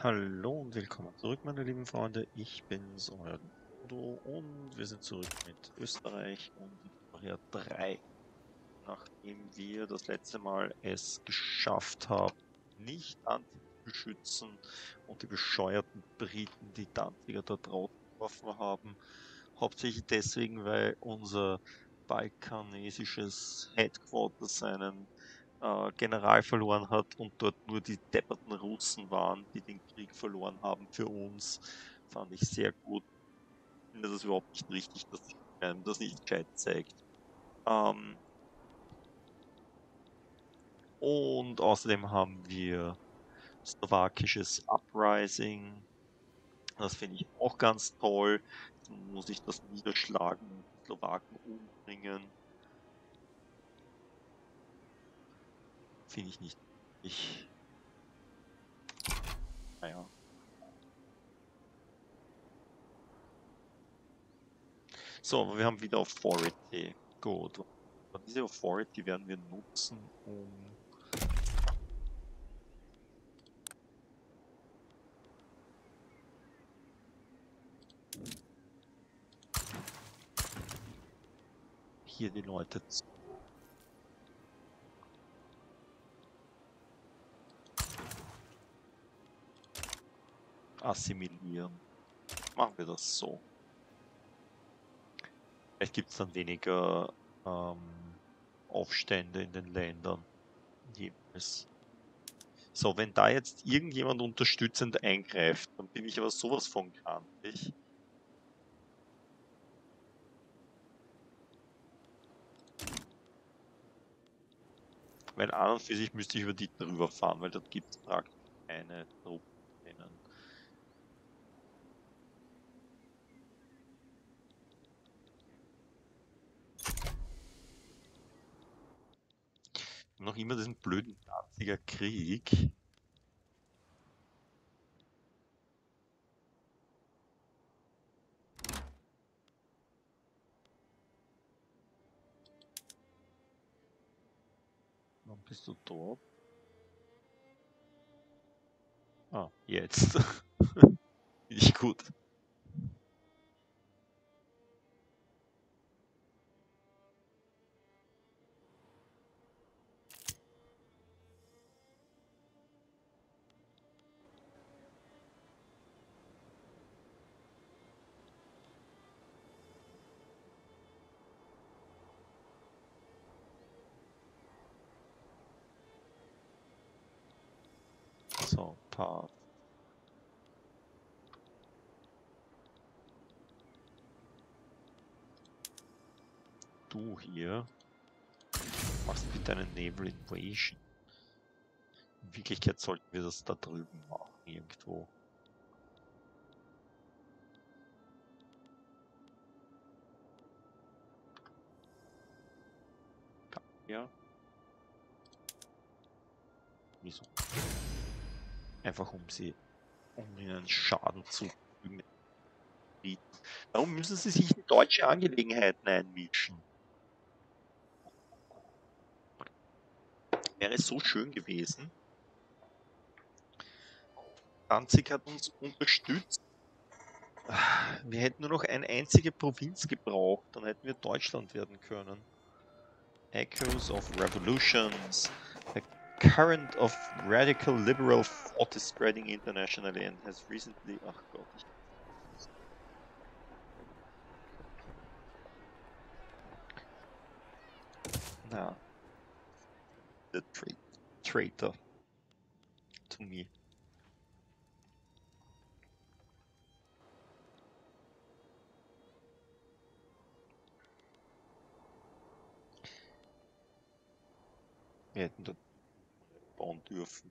Hallo und willkommen zurück, meine lieben Freunde. Ich bin's, euer Dodo und wir sind zurück mit Österreich und Victoria 3. Nachdem wir das letzte Mal es geschafft haben, nicht anzuschützen und die bescheuerten Briten die Danziger da draußen getroffen haben. Hauptsächlich deswegen, weil unser balkanesisches Headquarter seinen äh, General verloren hat und dort nur die depperten Russen waren, die den Krieg verloren haben für uns, fand ich sehr gut. Ich finde das überhaupt nicht richtig, dass einem das nicht gescheit zeigt. Ähm und außerdem haben wir slowakisches Uprising. Das finde ich auch ganz toll. Dann muss ich das niederschlagen, Slowaken umbringen. Finde ich nicht. Ich. Naja. So, wir haben wieder Authority. Gut. Und diese Authority werden wir nutzen, um hier die Leute zu assimilieren. Machen wir das so. Vielleicht gibt es dann weniger ähm, Aufstände in den Ländern. Jeweils. So, wenn da jetzt irgendjemand unterstützend eingreift, dann bin ich aber sowas von grantig. Weil an und für sich müsste ich über die drüber fahren, weil dort gibt es praktisch keine Truppen. Noch immer diesen blöden Danziger Krieg. Wann bist du dort? Ah, jetzt. Nicht gut. Du hier machst bitte eine Naval Invasion. In Wirklichkeit sollten wir das da drüben machen, irgendwo. Ja. Wieso? Einfach um sie, um ihnen Schaden zu bieten. Warum müssen sie sich in deutsche Angelegenheiten einmischen? Wäre so schön gewesen. Danzig hat uns unterstützt. Wir hätten nur noch eine einzige Provinz gebraucht, dann hätten wir Deutschland werden können. Echoes of Revolutions current of radical liberal thought is spreading internationally and has recently... Ach Gott. Na. Tra traitor to me. Wir hätten dort bauen dürfen.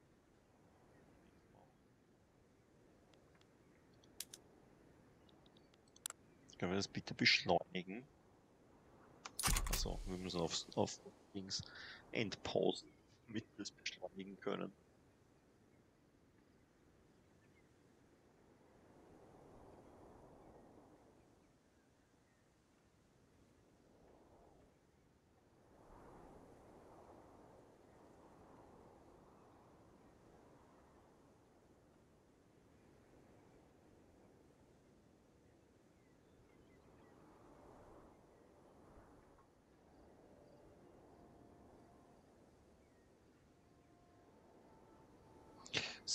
Können wir das bitte beschleunigen? Also, wir müssen auf, auf links Endpausen, damit wir es beschleunigen können.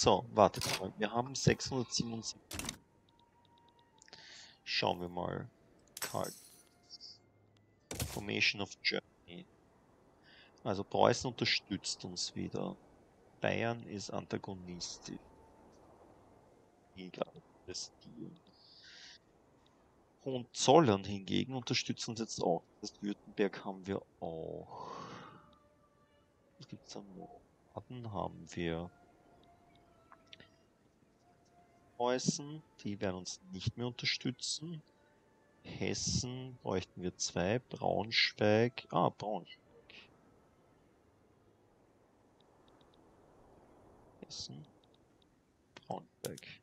So, wartet mal. Wir haben 677. Schauen wir mal. Card. Formation of Germany. Also Preußen unterstützt uns wieder. Bayern ist antagonistisch. Egal. Hohenzollern hingegen unterstützen uns jetzt auch. Das Württemberg haben wir auch. Was gibt es am Norden? Haben wir Preußen, die werden uns nicht mehr unterstützen. Hessen bräuchten wir zwei. Braunschweig. Ah, Braunschweig. Hessen. Braunschweig.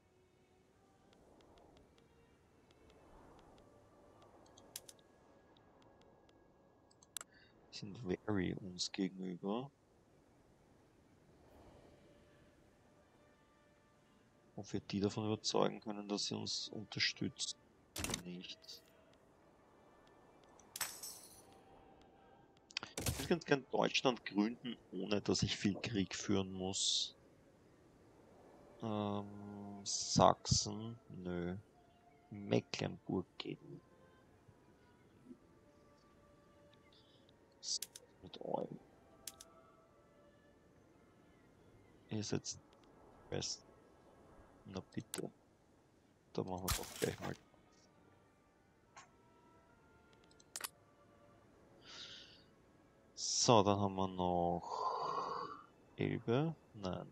Sind very uns gegenüber. Ob wir die davon überzeugen können, dass sie uns unterstützen oder nicht. Ich würde ganz gern Deutschland gründen, ohne dass ich viel Krieg führen muss. Ähm, Sachsen, nö. Mecklenburg geht mit euch. Ihr seid West. Na bitte. Da machen wir doch gleich mal. So, dann haben wir noch Elbe. Nein.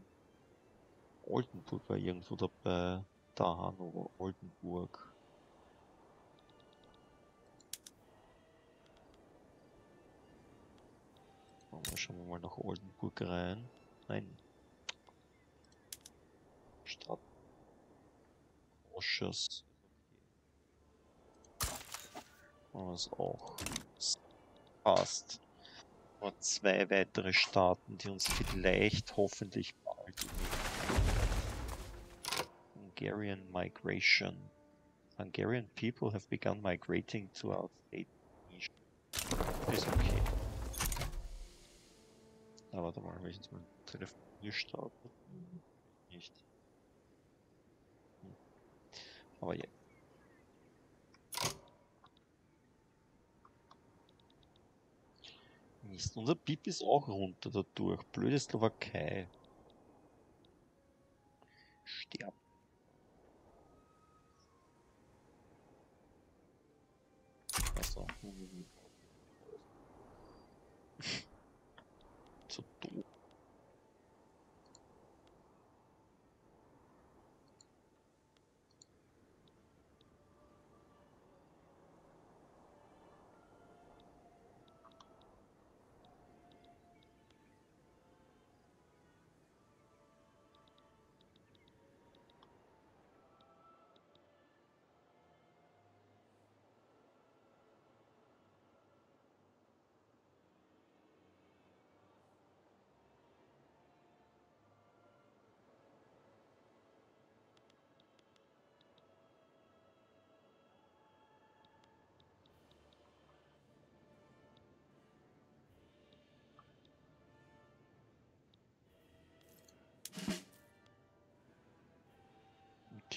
Oldenburg war irgendwo dabei. Da Hannover, Oldenburg. Schauen wir mal nach Oldenburg rein. Nein. Ausschuss. Was auch passt. Und zwei weitere Staaten, die uns vielleicht hoffentlich bald Hungarian migration. Hungarian people have begun migrating to our state. Ist okay. Aber warte mal, wenn ich jetzt mal Telefon starten. Nicht. Aber ja. Mist, unser Pip ist auch runter dadurch. Blöde Slowakei. Sterben.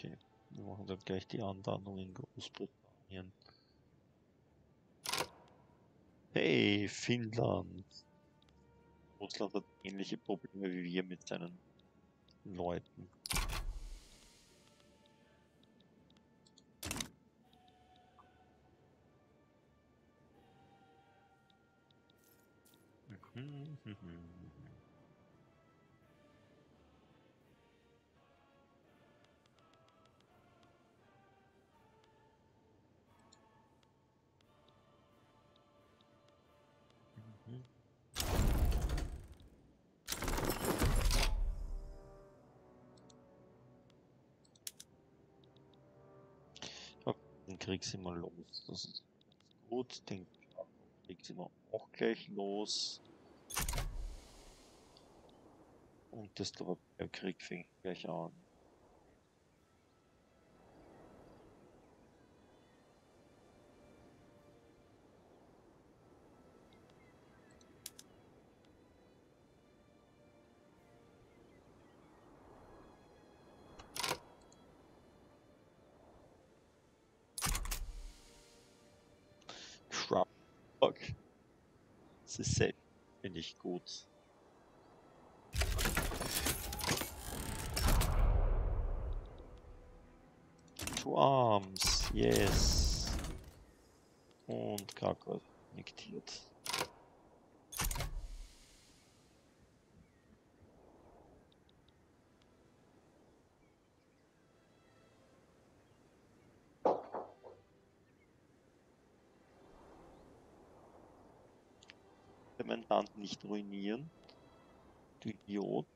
Okay, wir machen dann gleich die Anlandung in Großbritannien. Hey, Finnland. Russland hat ähnliche Probleme wie wir mit seinen Leuten. Mhm, den Krieg sind wir los. Das ist gut. Den Krieg sind wir auch gleich los. Und das Krieg fängt gleich an. Secession finde ich gut. To Arms, yes. Und Krakow nektiert. Meinen Land nicht ruinieren. Du Idiot.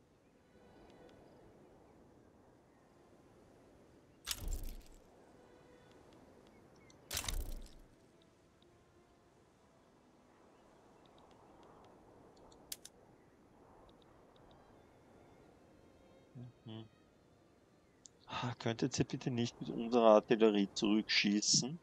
Mhm. Ah, könntet ihr bitte nicht mit unserer Artillerie zurückschießen?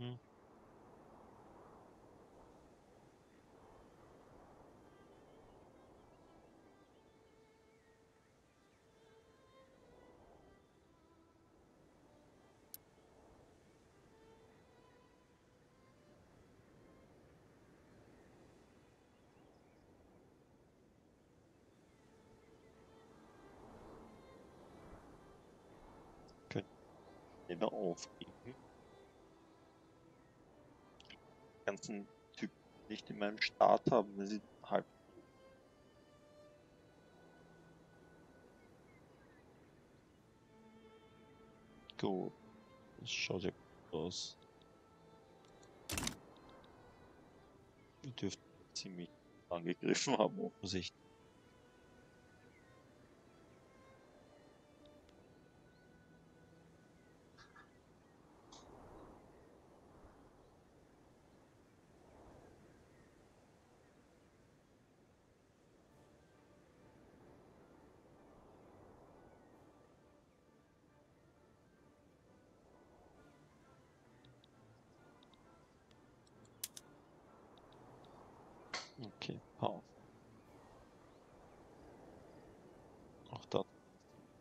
Mhm. Können wir aufgeben. Ganzen Typen nicht in meinem Start haben, wenn sie halb. Gut. Das schaut ja gut aus. Wir dürften ziemlich angegriffen haben, offensichtlich.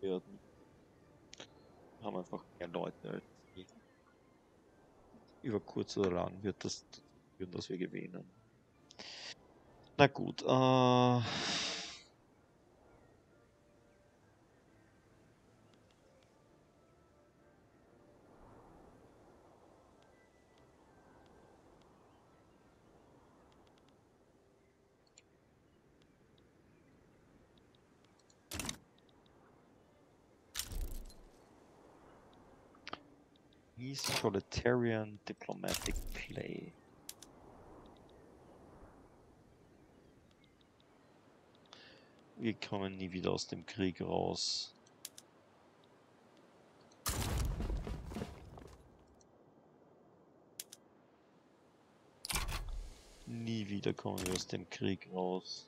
Werden. Wir haben einfach mehr Leute. Über kurz oder lang wird das führen, dass wir gewinnen. Na gut, äh. Proletarian Diplomatic Play. Wir kommen nie wieder aus dem Krieg raus. Nie wieder kommen wir aus dem Krieg raus.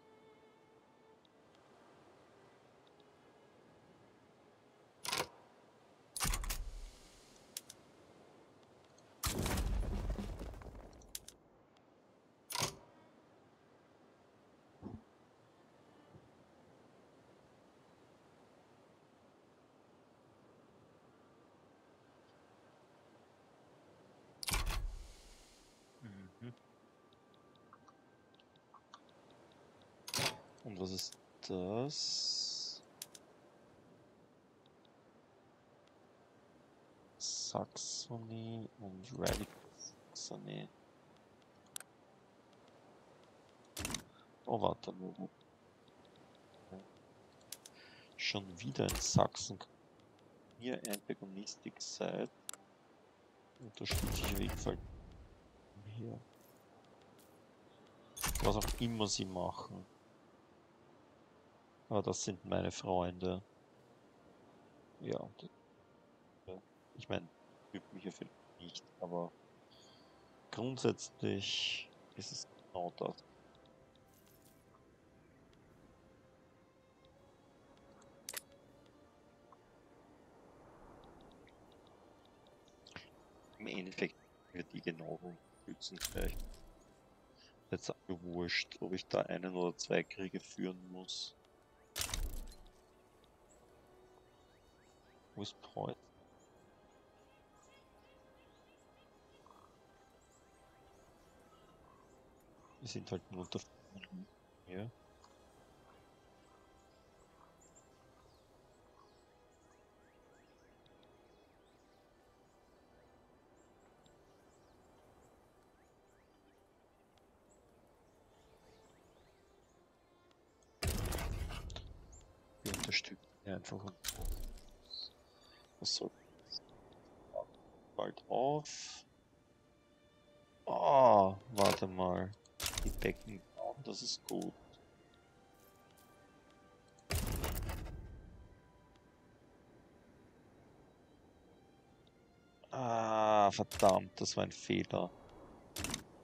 Und was ist das? Saxony und Radical Saxony. Oh, warte, wo? Schon wieder in Sachsen. Hier Antagonistic Side. Ich Wegfall. Hier. Was auch immer sie machen. Aber das sind meine Freunde. Ja, ich meine, übt mich vielleicht nicht, aber grundsätzlich ist es genau das. Im Endeffekt wird die genauso schützen gleich. Jetzt wurscht, ob ich da einen oder zwei Kriege führen muss. Wo ist Preußen? Wir sind halt nur unter hier. Wir unterstützen einfach und soll bald auf. Oh, warte mal. Die Becken bauen, das ist gut. Ah, verdammt, das war ein Fehler.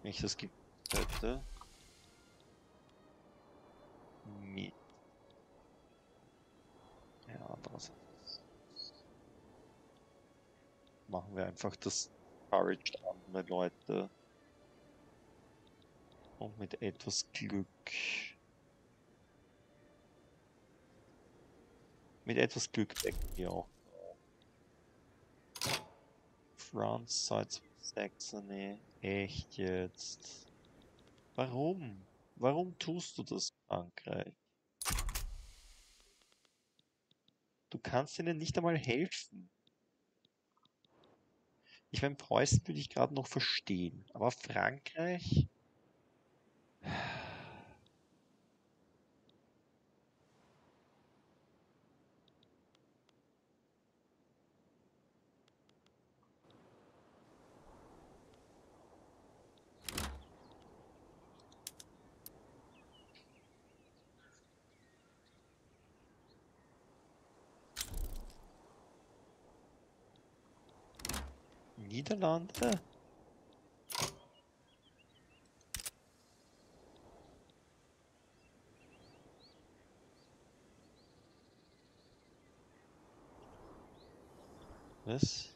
Wenn ich das gewusst hätte. Mit. Ja, andererseits. Machen wir einfach das Courage andere Leute. Und mit etwas Glück. Mit etwas Glück decken wir auch. France, Salz, Saxony. Echt jetzt? Warum? Warum tust du das, Frankreich? Du kannst ihnen nicht einmal helfen. Ich meine, Preußen würde ich gerade noch verstehen, aber Frankreich? Niederlande? Was?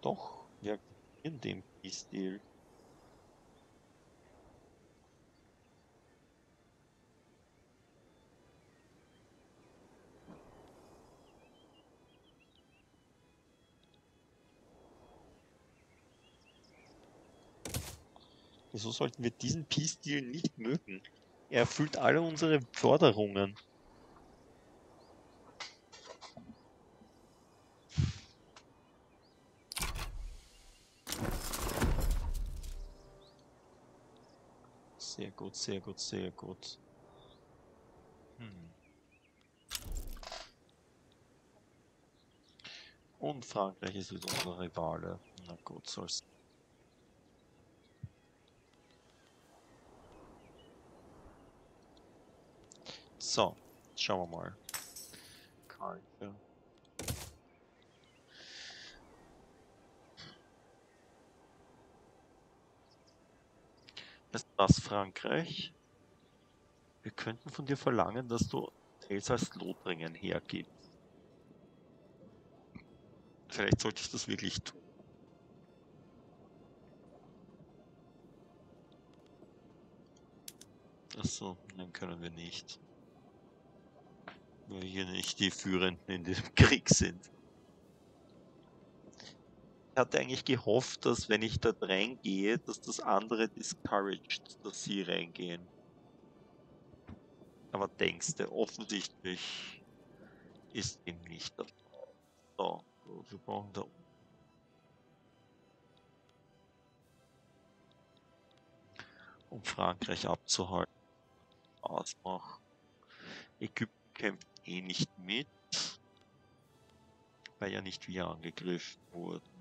Doch, wir in dem Peace-Deal. Wieso sollten wir diesen Peace-Deal nicht mögen? Er erfüllt alle unsere Forderungen. Sehr gut, sehr gut, sehr gut. Hm. Und Frankreich ist wieder unser Rivale. Na gut, soll's. So, schauen wir mal. Karte. Ist das Frankreich? Wir könnten von dir verlangen, dass du Elsass-Lothringen hergibst. Vielleicht sollte ich das wirklich tun. Achso, dann können wir nicht. Weil hier nicht die Führenden in diesem Krieg sind. Ich hatte eigentlich gehofft, dass wenn ich dort reingehe, dass das andere discouraged, dass sie reingehen. Aber denkst du, offensichtlich ist ihm nicht der. So, wir brauchen da um Frankreich abzuhalten. Ausmach. Ägypten kämpft eh nicht mit, weil ja nicht wir angegriffen wurden.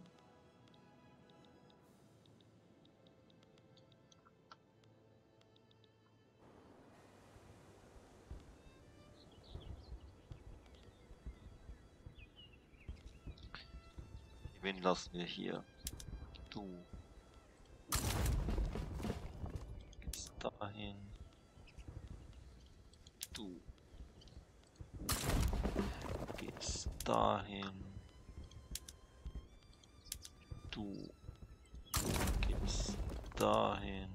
Wen lassen wir hier? Du. Jetzt dahin. Du. Dahin. Du. Geht's dahin.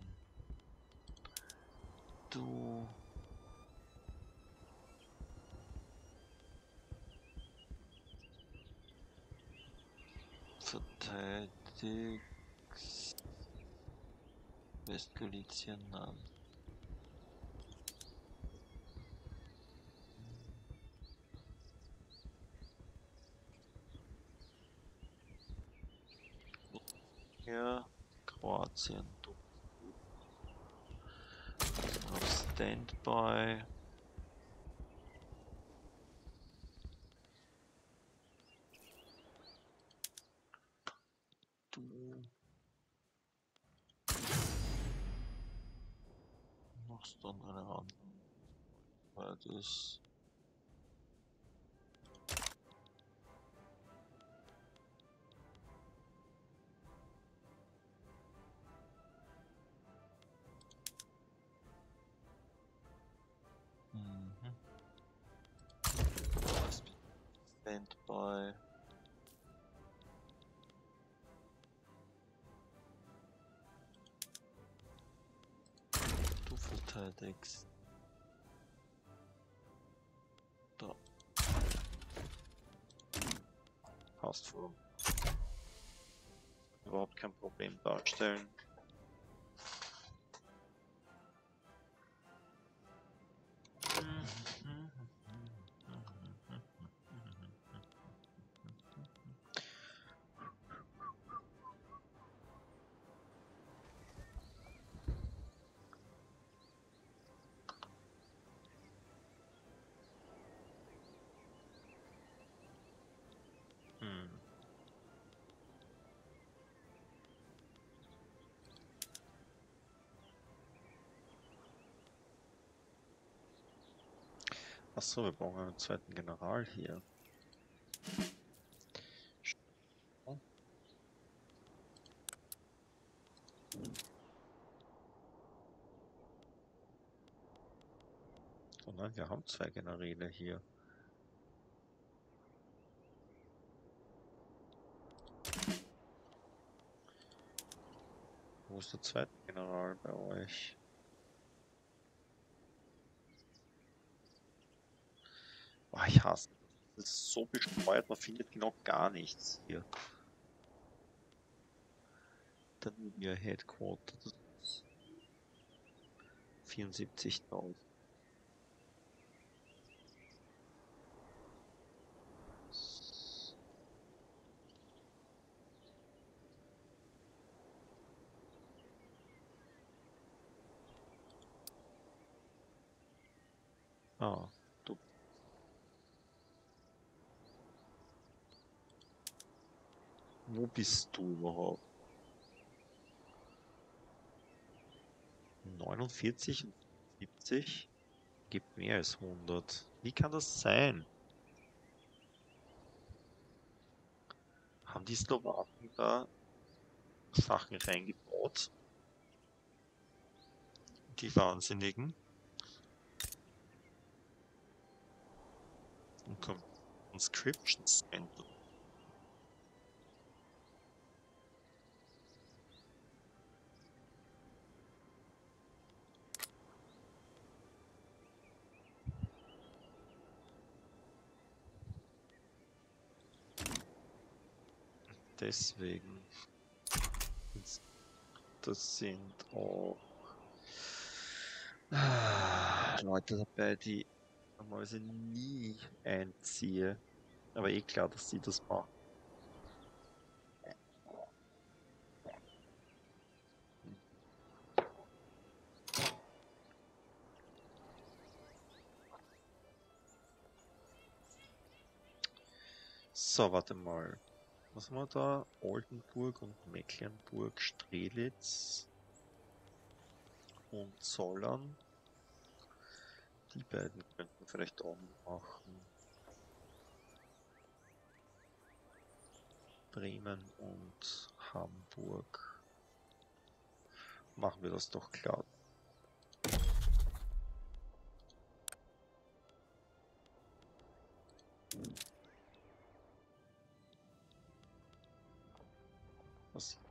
Du. verteidigst Westgalizien Ja, Kroatien. Auf Standby. Du. Machst dann Hand. Weil das. Verteidigst. Da. Passt vor. Überhaupt kein Problem darstellen. Hm. Achso, wir brauchen einen zweiten General hier. Oh nein, wir haben zwei Generäle hier. Wo ist der zweite General bei euch? Oh, ich hasse. Das ist so bescheuert, man findet genau gar nichts hier. Dann Namibia Headquarter. Das ist 74.000. Ah, du. Wo bist du überhaupt? 49 und 70? Gibt mehr als 100. Wie kann das sein? Haben die Slowaken da Sachen reingebaut? Die Wahnsinnigen. Und Conscription Center. Deswegen. Das- sind auch ah, Leute dabei, die normalerweise nie einziehe. Aber eh klar, dass sie das machen. So, warte mal. Was haben wir da? Oldenburg und Mecklenburg, Strelitz und Zollern. Die beiden könnten vielleicht auch machen. Bremen und Hamburg. Machen wir das doch klar.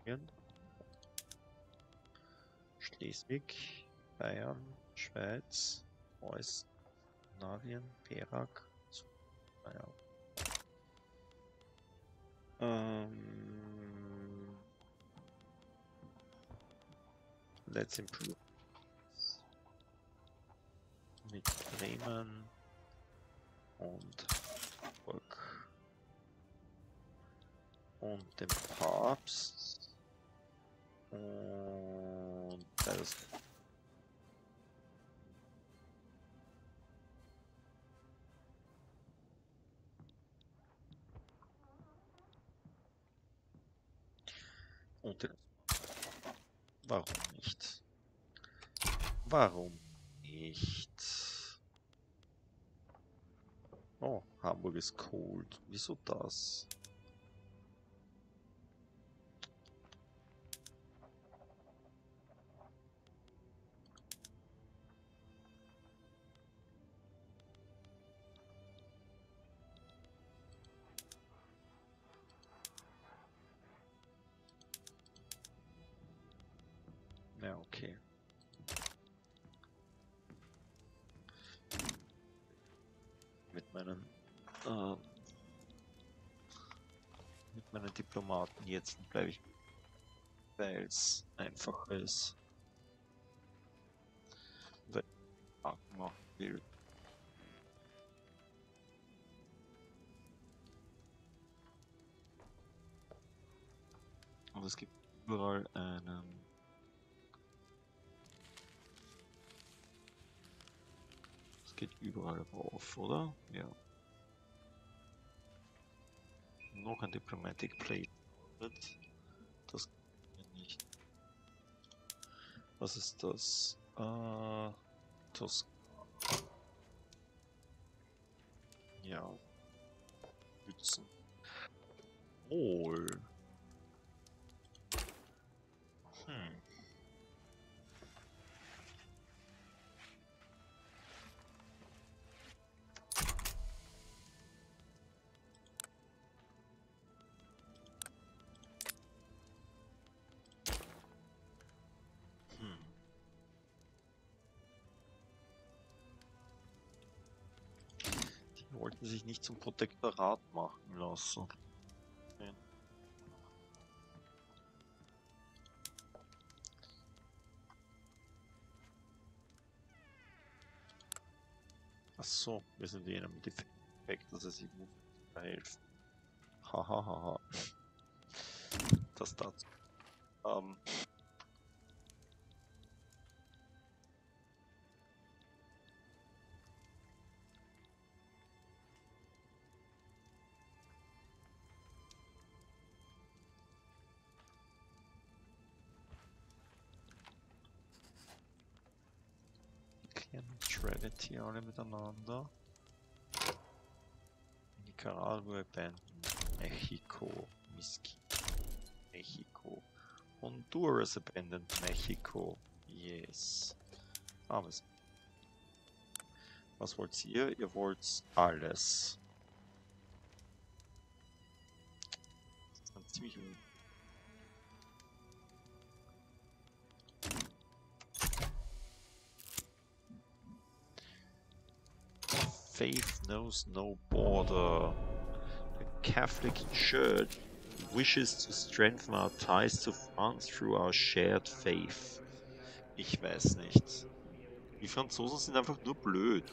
Passieren. Schleswig, Bayern, Schweiz, Preußen, Skandinavien, Perak, naja. Ähm, let's improve. Mit Bremen und Hamburg und dem Papst und das Und Warum nicht? Warum nicht? Oh, Hamburg ist cold. Wieso das? Meinen Diplomaten jetzt bleibe ich, weil es einfacher ist. Weil ich machen will. Und es gibt überall einen geht überall rauf, oder? Ja. Noch ein Diplomatic Plate. Das nicht. Was ist das? Äh, Tos ja. Bützen. Wohl. Hm. Wollten sich nicht zum Protektorat machen lassen. Okay. Ach so, wir sind eh mit Defekt, dass es ihm helfen. Hahaha. das dazu. Ähm. Hier alle miteinander. Nicaragua abandoned. Mexico. Miski. Mexico. Honduras abandoned Mexico. Yes. Aber Was wollt ihr? Ihr wollt alles. Das ist dann ziemlich faith knows no border. The Catholic Church wishes to strengthen our ties to France through our shared faith. Ich weiß nicht. Die Franzosen sind einfach nur blöd.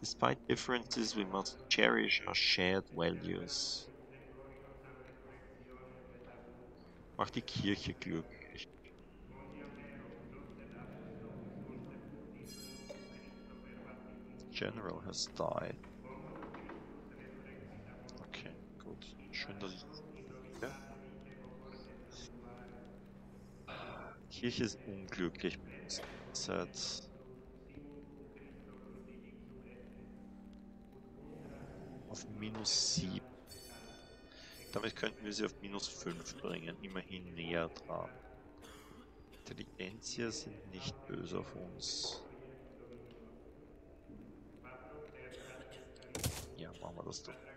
Despite differences, we must cherish our shared values. Mach die Kirche glücklich. General has died. Okay, gut. Schön, dass ich... Ja. Kirche ist unglücklich. Seit... Auf minus 7. Damit könnten wir sie auf minus 5 bringen, immerhin näher dran. Intelligenzier sind nicht böse auf uns. Ja,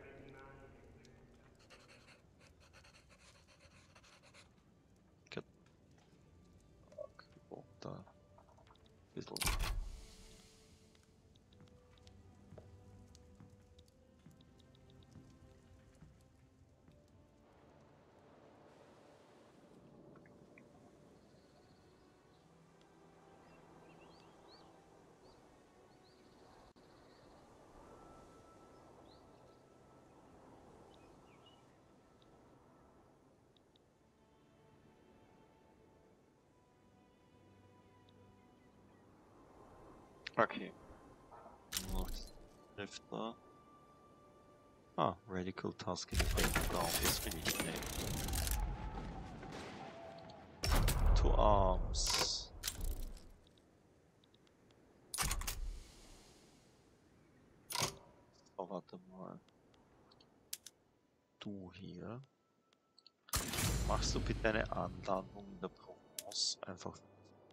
Okay. Noch trifft da. Ah, Radical Task in Breakdown, das finde ich nett. To Arms. Oh, warte mal. Du hier. Machst du bitte eine Anlandung in der Provence einfach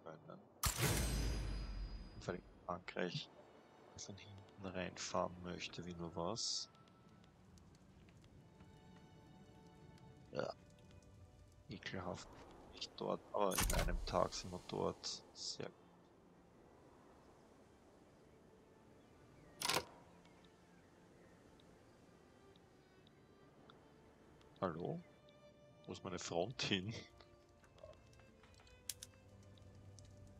können? Ich Frankreich von hinten reinfahren möchte, wie nur was. Ja. Ekelhaft. Nicht dort, aber in einem Tag sind wir dort. Sehr gut. Hallo? Wo ist meine Front hin?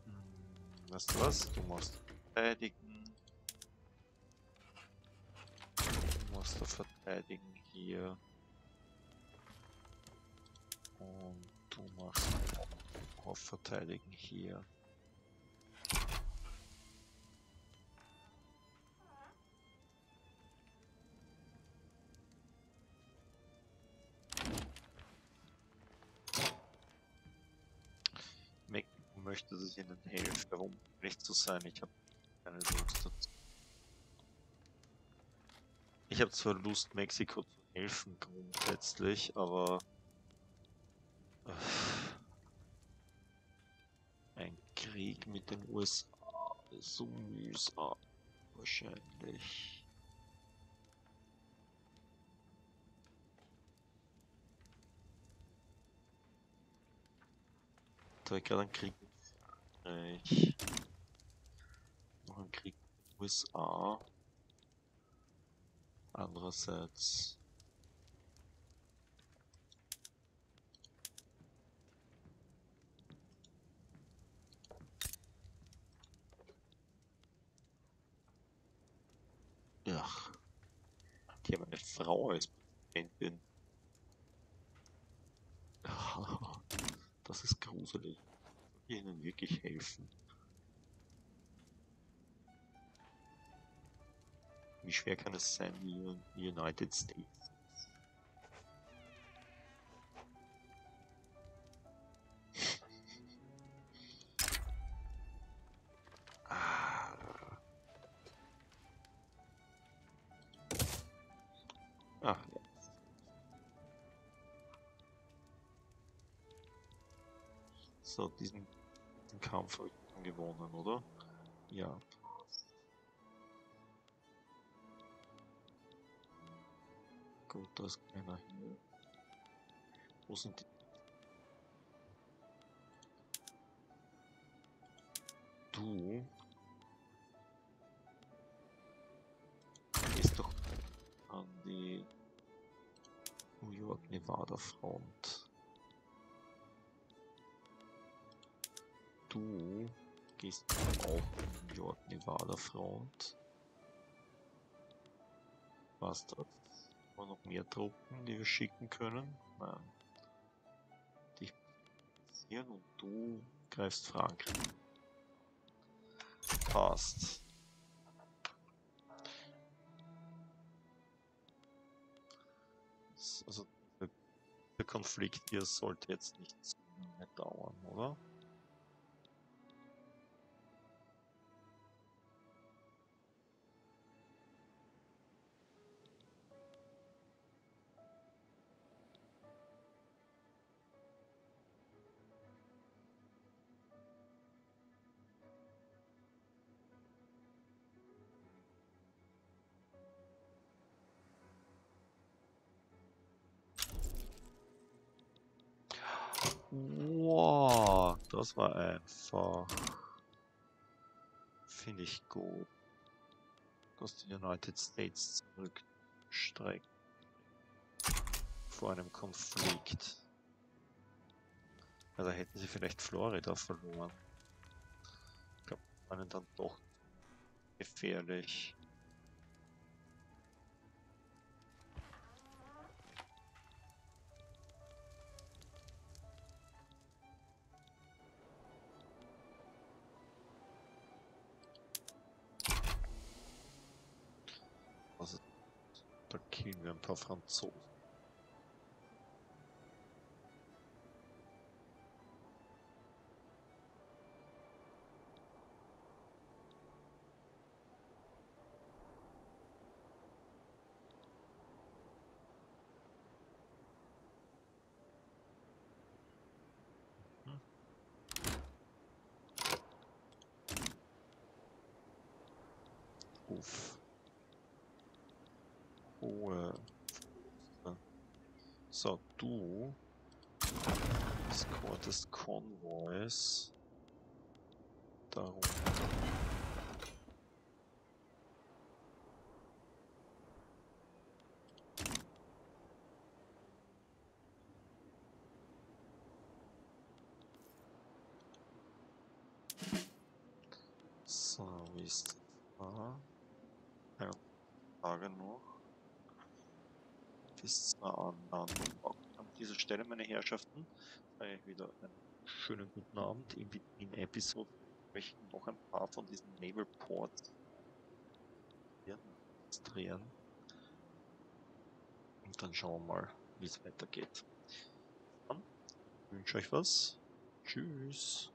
Hm, weißt du was? Du musst verteidigen. Musst da verteidigen hier. Und du machst auch verteidigen hier. Möchte, dass ich ihnen helfe, um nicht zu sein. Ich habe keine. Ich habe zwar Lust, Mexiko zu helfen grundsätzlich, aber äh, ein Krieg mit den USA ist so mühsam. Wahrscheinlich. Da gerade ein Krieg mit Frankreich. Noch ein Krieg mit den USA. Andererseits. Ja. Die haben eine Frau als Präsidentin. Das ist gruselig. Ich ihnen wirklich helfen? Wie schwer kann es sein, die United States? Ah. Ach, ja. So, diesen, Kampf gewonnen, oder? Ja. Gut, da ist keiner hier. Wo sind die? Du? Gehst doch an die New York Nevada Front. Du gehst auch die New York Nevada Front. Was das? Wir noch mehr Truppen, die wir schicken können? Nein. Dich hier und du greifst Frankreich. Passt. Also der Konflikt hier sollte jetzt nicht so lange dauern, oder? Wow, das war einfach. Finde ich gut. Dass die United States zurückstreckt. Vor einem Konflikt. Ja, da hätten sie vielleicht Florida verloren. Ich glaube, waren dann doch gefährlich. Killen wir ein paar Du escortest Convoys darum. So, wie ist da? Ja, Tage noch. Bis zur Annahme. An dieser Stelle, meine Herrschaften, sage ich wieder einen schönen guten Abend. In, in Episode möchte ich noch ein paar von diesen Naval Ports drehen. Und dann schauen wir mal, wie es weitergeht. Dann wünsche euch was. Tschüss.